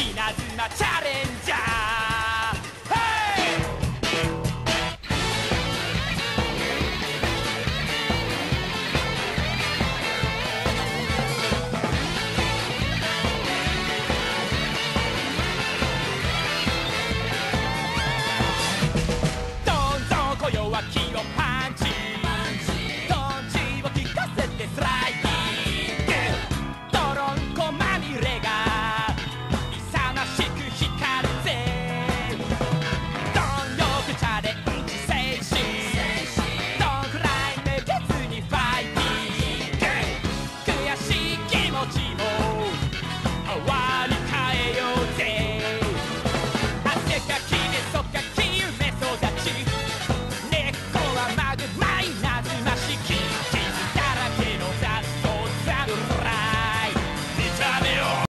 稲妻チャレンジ